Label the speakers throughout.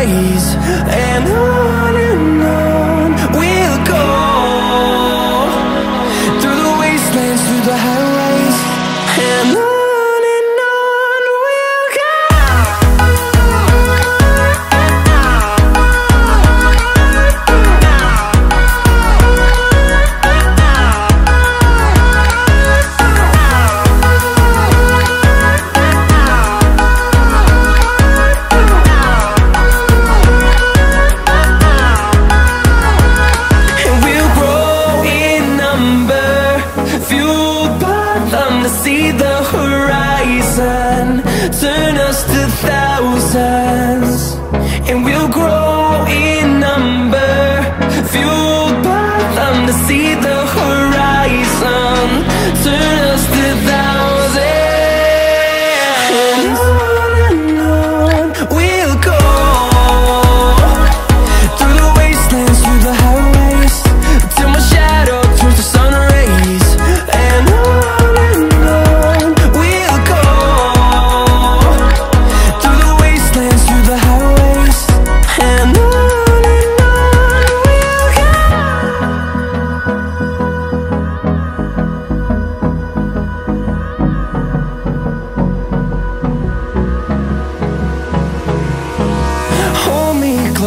Speaker 1: days. And I desire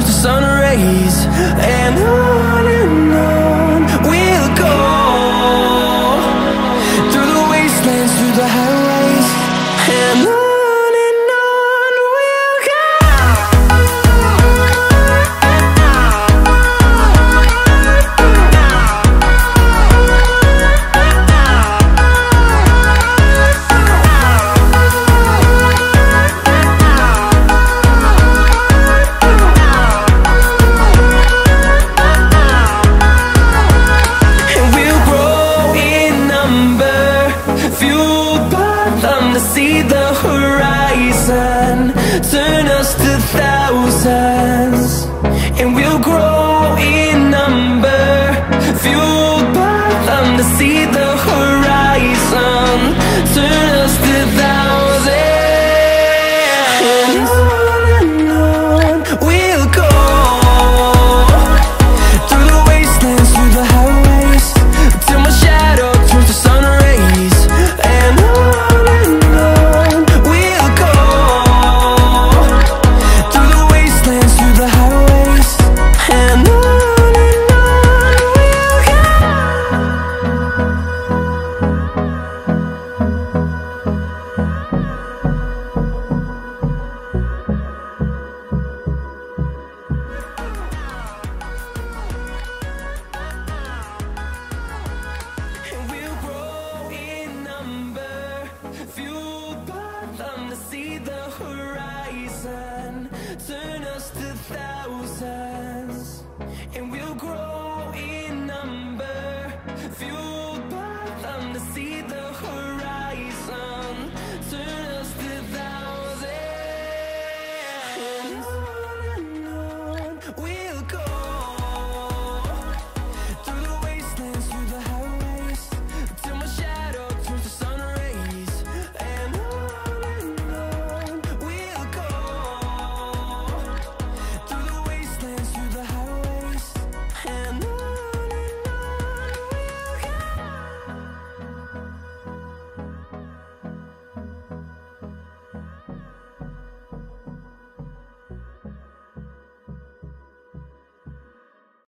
Speaker 1: the sun rays and I fueled by them to see the horizon. Turn us to thousands